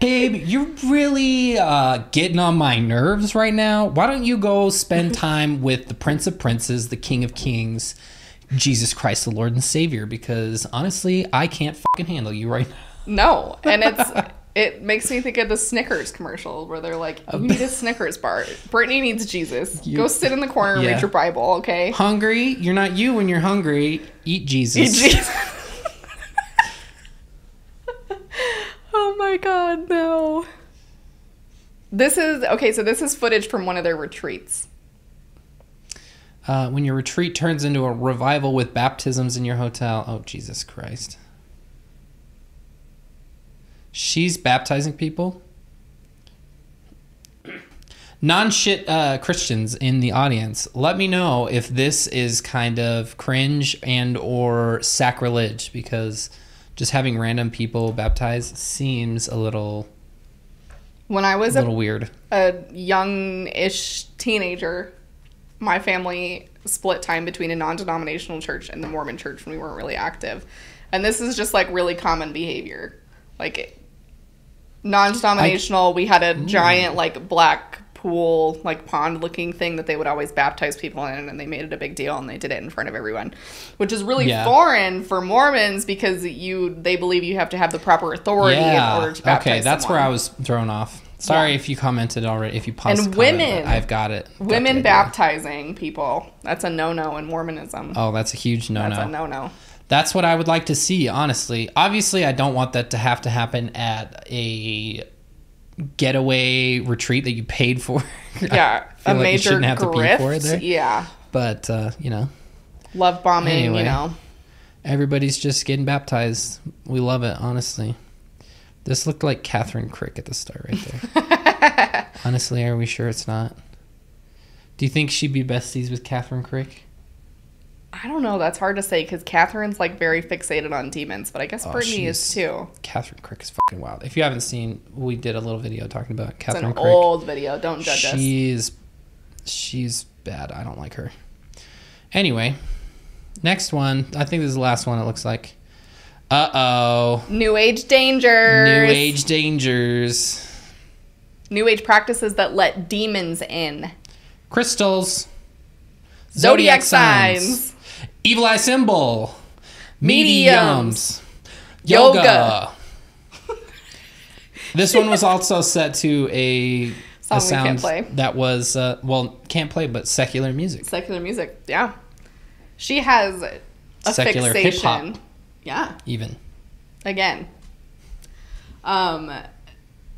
Babe, you're really uh, getting on my nerves right now. Why don't you go spend time with the Prince of Princes, the King of Kings, Jesus Christ, the Lord and Savior? Because honestly, I can't fucking handle you right now. no, and it's it makes me think of the Snickers commercial where they're like, "You need a Snickers bar. Brittany needs Jesus. You- Go sit in the corner and Yeah. read your Bible, okay?" Hungry? You're not you when you're hungry. Eat Jesus. Eat Jesus. oh my god, no. This is okay, so this is footage from one of their retreats. Uh, when your retreat turns into a revival with baptisms in your hotel. Oh, Jesus Christ. She's baptizing people. Non shit uh, Christians in the audience, let me know if this is kind of cringe and or sacrilege because just having random people baptized seems a little When I was a a, little weird. a young-ish teenager, my family split time between a non-denominational church and the Mormon church when we weren't really active. And this is just like really common behavior. Like non-denominational, we had a mm. giant like black pool, like pond looking thing that they would always baptize people in and they made it a big deal and they did it in front of everyone. Which is really Yeah. foreign for Mormons because you they believe you have to have the proper authority in order to baptize okay, that's where. I was thrown off. Sorry Yeah. if you commented already. If you paused, And to comment, women- I've got it. Got Women baptizing people. That's a no no in Mormonism. Oh, that's a huge no That's a no. no no. That's what I would like to see, honestly. Obviously, I don't want that to have to happen at a getaway retreat that you paid for. Yeah. I A like you major shouldn't have to pay for it grift. there. Yeah. But, uh, you know, Love bombing, Anyway. you know. everybody's just getting baptized. We love it, honestly. This looked like Catherine Crick at the start right there. honestly, are we sure it's not? Do you think she'd be besties with Catherine Crick? I don't know. That's hard to say because Catherine's like very fixated on demons, but I guess Oh, Brittany is too. Catherine Crick is fucking wild. If you haven't seen, we did a little video talking about Catherine It's an Crick. old video. Don't judge us. she's she's bad. I don't like her. Anyway, next one. I think this is the last one. It looks like. Uh oh. New age dangers. New age dangers. New age practices that let demons in. Crystals. Zodiac signs. Evil eye symbol. Mediums. Mediums. Yoga. Yoga. this one was also set to a, a sound can't play. that was uh, well can't play but secular music. Secular music. Yeah. She has a Secular fixation. Yeah. Even. again um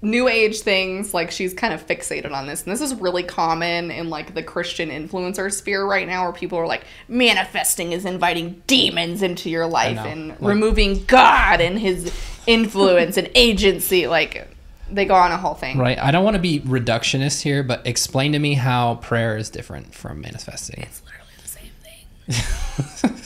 new age things like she's kind of fixated on this and this is really common in like the christian influencer sphere right now where people are like manifesting is inviting demons into your life and Like- removing god and his influence and agency like they go on a whole thing Right. I don't want to be reductionist here, but explain to me how prayer is different from manifesting. It's literally the same thing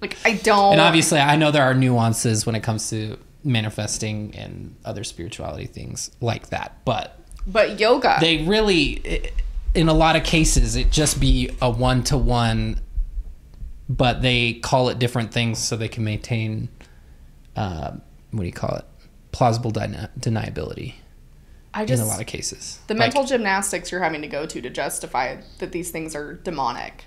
like i don't And obviously, I know there are nuances when it comes to manifesting and other spirituality things like that, but but yoga they really, in a lot of cases, it just be a one to one, but they call it different things so they can maintain, uh, what do you call it? Plausible deni- deniability i just, in a lot of cases. the Like, mental gymnastics you're having to go to to justify that these things are demonic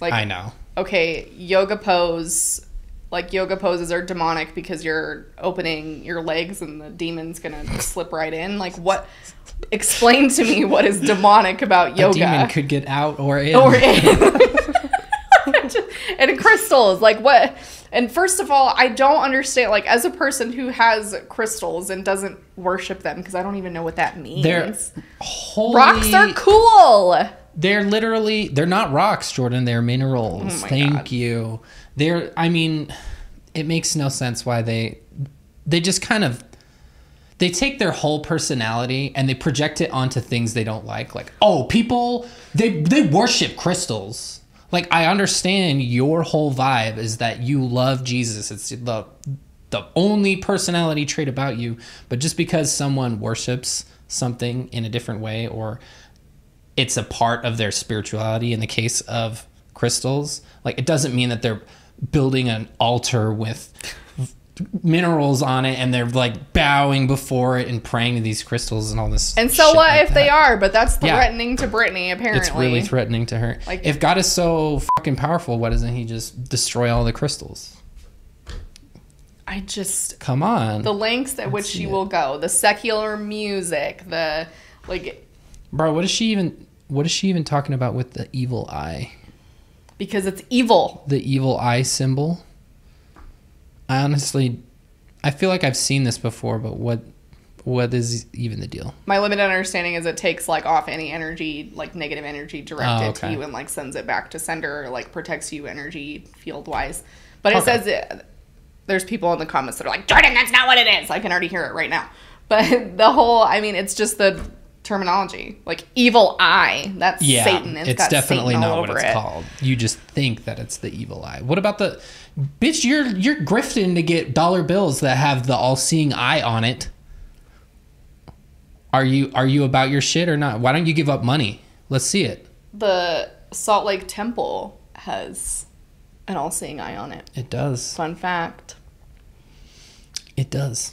like I know. Okay, yoga pose, like yoga poses are demonic because you're opening your legs and the demon's gonna slip right in. Like, what? Explain to me what is demonic about A yoga demon could get out or in. or in. and crystals, like what? And first of all, I don't understand. Like, as a person who has crystals and doesn't worship them, because I don't even know what that means. They're holy, Rocks are cool. They're literally they're not rocks, Jordan. They're minerals. Oh Thank God. you. They're I mean, it makes no sense why they they just kind of they take their whole personality and they project it onto things they don't like. Like, oh, people they they worship crystals. Like I understand your whole vibe is that you love Jesus. It's the the only personality trait about you. But just because someone worships something in a different way or it's a part of their spirituality in the case of crystals, like it doesn't mean that they're building an altar with minerals on it and they're like bowing before it and praying to these crystals and all this. And so what like if they are? But that's Yeah. threatening to Brittany, apparently. It's really threatening to her. Like- if God is so fucking powerful, why doesn't he just destroy all the crystals? I just Come on. the lengths at which she it. will go, the secular music, the like Bro, what is she even what is she even talking about with the evil eye? because it's evil. The evil eye symbol? I honestly I feel like I've seen this before, but what what is even the deal? My limited understanding is it takes like off any energy, like negative energy directed Oh, to you and like sends it back to sender, like protects you energy field wise. But it Okay. says it, there's people in the comments that are like, Jordan, that's not what it is. I can already hear it right now. But the whole, I mean, it's just the terminology, like evil eye. That's Yeah, Satan. it's, definitely Satan not what it's it. called. You just think that it's the evil eye. What about the bitch? You're you're grifting to get dollar bills that have the all-seeing eye on it. Are you are you about your shit or not? Why don't you give up money? Let's see it. The Salt Lake Temple has an all-seeing eye on it. It does. Fun fact. It does.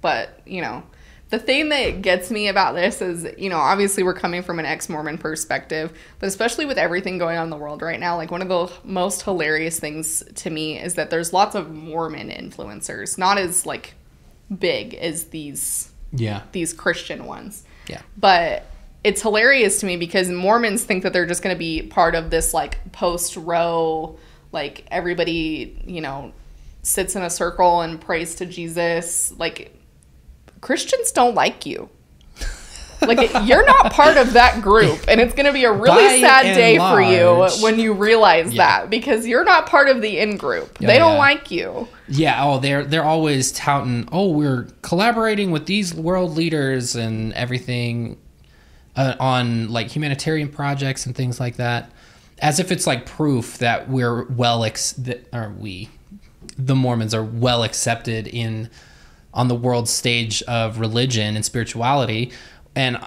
but you know the thing that gets me about this is you know obviously we're coming from an ex-mormon perspective but especially with everything going on in the world right now like one of the most hilarious things to me is that there's lots of mormon influencers not as like big as these Yeah. these christian ones Yeah. but it's hilarious to me because Mormons think that they're just going to be part of this like post row, like everybody, you know, sits in a circle and prays to Jesus. Like Christians don't like you. Like you're not part of that group, and it's going to be a really By sad day for you when you realize Yeah. that because you're not part of the in group. Yeah, they don't yeah. like you. Yeah, oh, they're they're always touting, oh, we're collaborating with these world leaders and everything uh, on like humanitarian projects and things like that, as if it's like proof that we're well ex that or we, the Mormons are well accepted in on the world stage of religion and spirituality, and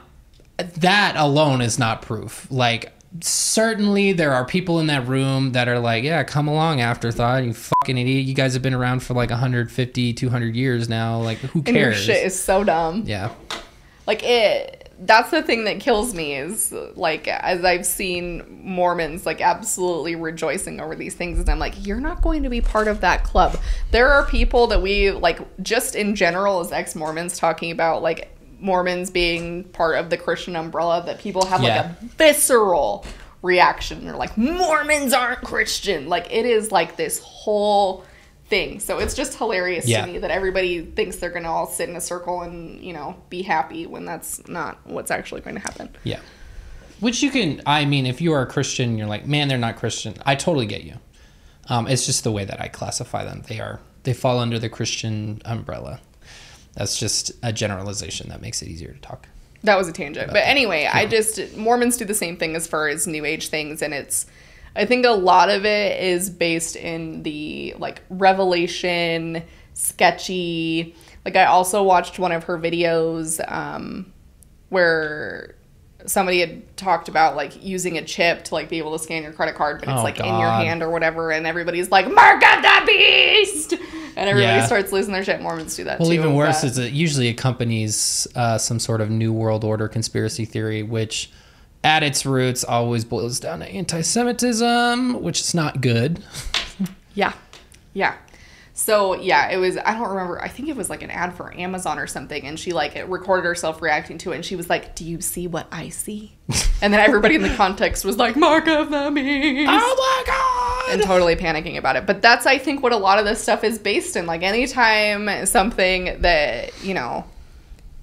that alone is not proof. Like certainly there are people in that room that are like, yeah, come along afterthought, you fucking idiot. You guys have been around for like 150, 200 years now. Like who And your cares? shit is so dumb. yeah. like it that's the thing that kills me is like as i've seen mormons like absolutely rejoicing over these things and i'm like you're not going to be part of that club. There are people that we like just in general as ex-mormons talking about like mormons being part of the christian umbrella that people have like a visceral reaction. They're like mormons aren't christian. Like it is like this whole thing so it's just hilarious Yeah. to me that everybody thinks they're gonna all sit in a circle and you know be happy when that's not what's actually going to happen Yeah. Which you can, I mean, if you are a Christian, you're like, man, they're not Christian. I totally get you. Um, it's just the way that I classify them. They are, they fall under the Christian umbrella. That's just a generalization that makes it easier to talk. that was a tangent but anyway i just mormons do the same thing as far as new age things and it's i think a lot of it is based in the like revelation sketchy like i also watched one of her videos um where somebody had talked about like using a chip to like be able to scan your credit card but it's Oh, like in your hand or whatever and everybody's like mark of the beast! And everybody Yeah. starts losing their shit. Mormons do that Well, too even worse but- is it usually accompanies uh, some sort of new world order conspiracy theory, which at its roots always boils down to anti-Semitism, which is not good. Yeah. Yeah. So yeah, it was I don't remember. I think it was like an ad for Amazon or something and she like recorded herself reacting to it and she was like, "Do you see what I see?" And then everybody in the context was like, "Mark of the beast." Oh my god! and totally panicking about it. But that's I think what a lot of this stuff is based in. Like anytime something that, you know,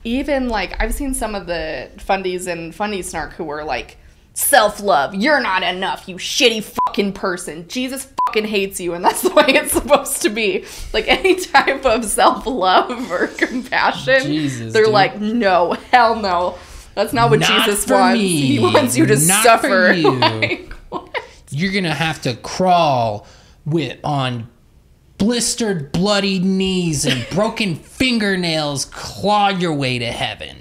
even like I've seen some of the fundies and fundie snark who were like self love. You're not enough, you shitty fucking person. Jesus fucking hates you, and that's the way it's supposed to be. Like any type of self love or compassion, Jesus, they're dude. like, no, hell no. That's not what Not Jesus wants. me. He wants you to Not suffer. for you. Like? You're gonna have to crawl with on blistered, bloody knees and broken fingernails, claw your way to heaven.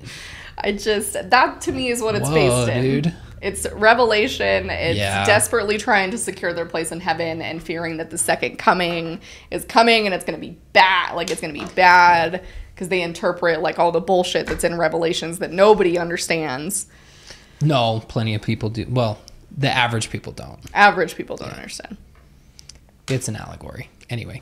I just that to me is what it's Whoa, based in. dude. It's revelation. It's Yeah. desperately trying to secure their place in heaven and fearing that the second coming is coming and it's going to be bad. Like it's going to be bad because they interpret like all the bullshit that's in Revelations that nobody understands. No, plenty of people do. Well, the average people don't. Average people don't understand. It's an allegory. Anyway,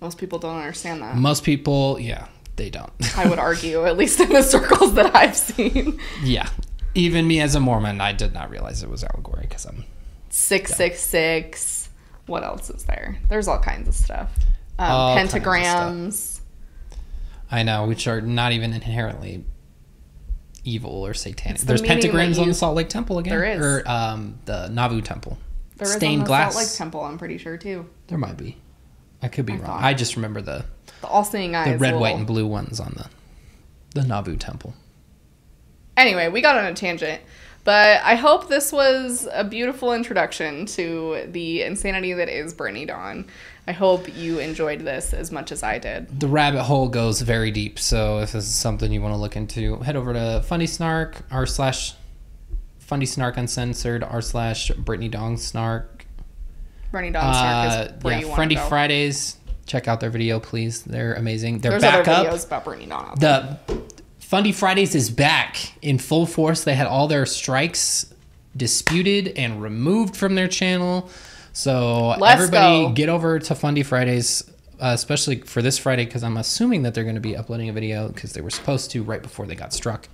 Most people don't understand that. most people, yeah, they don't. I would argue, at least in the circles that I've seen. yeah. Even me as a Mormon, I did not realize it was allegory because I'm. 666. What else is there? There's all kinds of stuff. Um, kinds of pentagrams. I know, which are not even inherently evil or satanic. The There's pentagrams on the Salt Lake Temple again. There is. Or um, the Nauvoo Temple. There is Stained on the glass. Salt Lake Temple, I'm pretty sure, too. There might be. I could be I wrong. thought. I just remember the The all seeing eyes. the red, will- white, and blue ones on the the Nauvoo Temple. Anyway, we got on a tangent, but I hope this was a beautiful introduction to the insanity that is Brittany Dawn. I hope you enjoyed this as much as I did. The rabbit hole goes very deep, so if this is something you want to look into, head over to Fundie Snark r slash Fundie Snark Uncensored r slash Brittany Dawn Snark. Brittany Dawn Snark Uh, is where yeah, you want to Fundie go. Fridays. Check out their video, please. They're amazing. They're There's back other up. videos about Brittany out there. The Fundie Fridays is back in full force. They had all their strikes disputed and removed from their channel. So Let's everybody go. get over to Fundie Fridays, uh, especially for this Friday, because I'm assuming that they're going to be uploading a video because they were supposed to right before they got struck.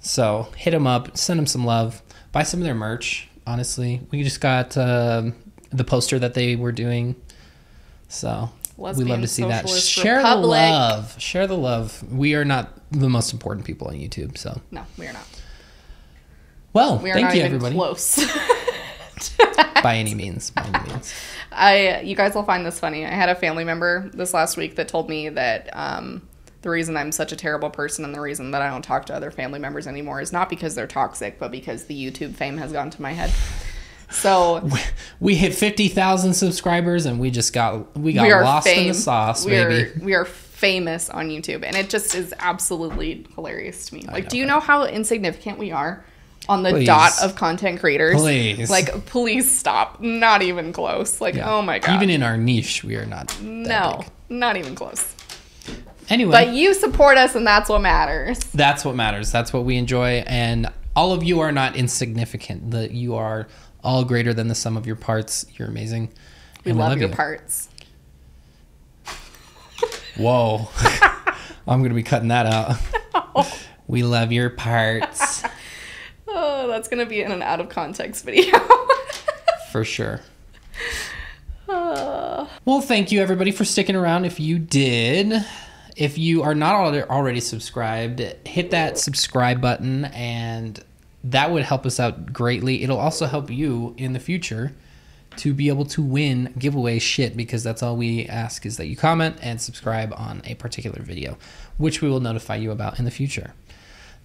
So hit them up, send them some love, buy some of their merch. Honestly, we just got um the poster that they were doing. So we love to see that. Share the love. Share the love. We are not the most important people on YouTube. So, No, we are not. well, We are thank not you, even everybody. close. By any means. By any means. I you guys will find this funny. I had a family member this last week that told me that um, the reason I'm such a terrible person and the reason that I don't talk to other family members anymore is not because they're toxic, but because the YouTube fame has gone to my head. So We hit 50,000 subscribers and we just got we got we lost in the sauce, we baby. Are, we are famous on YouTube, and it just is absolutely hilarious to me. Like, do you know how insignificant we are on the Please. dot of content creators? Please. like, please stop. Not even close. Like, Yeah. oh my god. Even in our niche, we are not that no, big. not even close. Anyway, But you support us, and that's what matters. that's what matters. That's what we enjoy and all of you are not insignificant. That you are all greater than the sum of your parts. You're amazing. We And love, your you. parts. Whoa. I'm going to be cutting that out. we love your parts Oh, that's gonna be in an out of context video. for sure. Well, thank you everybody for sticking around. If you did, if you are not already subscribed, hit that subscribe button and that would help us out greatly. It'll also help you in the future to be able to win giveaway shit because that's all we ask is that you comment and subscribe on a particular video, which we will notify you about in the future.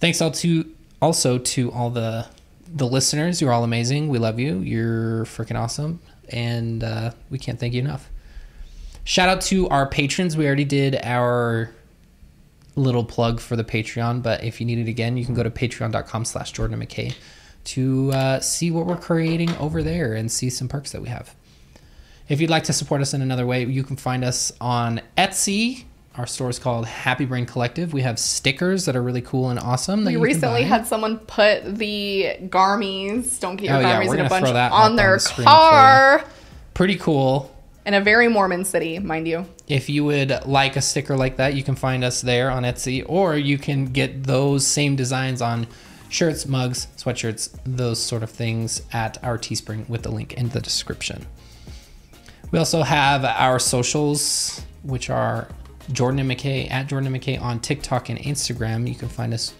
Thanks all to also to all the the listeners. You're all amazing. We love you. You're freaking awesome, and uh, we can't thank you enough. Shout out to our patrons. We already did our little plug for the Patreon, but if you need it again, you can go to patreon.com slash Jordan McKay to uh, see what we're creating over there and see some perks that we have. If you'd like to support us in another way, you can find us on Etsy. Our store is called Happy Brain Collective. We have stickers that are really cool and awesome. That we you recently had someone put the Garmies, don't get your Oh, Garmies we're in a bunch throw that up on on their the for you. car pretty cool. In a very Mormon city, mind you. If you would like a sticker like that, you can find us there on Etsy, or you can get those same designs on shirts, mugs, sweatshirts, those sort of things at our Teespring with the link in the description. We also have our socials, which are Jordan and McKay at Jordan and McKay on TikTok and Instagram. You can find us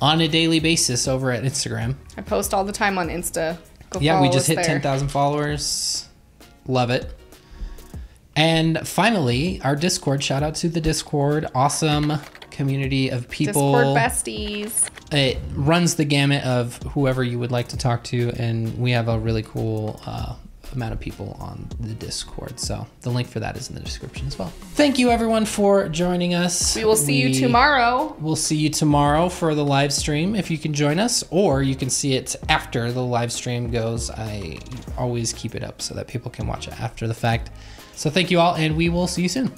on a daily basis over at Instagram. I post all the time on Insta. Go Yeah, we just hit there. 10,000 followers. Love it. And finally, our Discord. Shout out to the Discord. Awesome community of people. Discord besties. it runs the gamut of whoever you would like to talk to, and we have a really cool uh, amount of people on the Discord. So the link for that is in the description as well. Thank you, everyone, for joining us. We will see you tomorrow. We'll see you tomorrow for the live stream if you can join us, or you can see it after the live stream goes. I always keep it up so that people can watch it after the fact. So thank you all, and we will see you soon.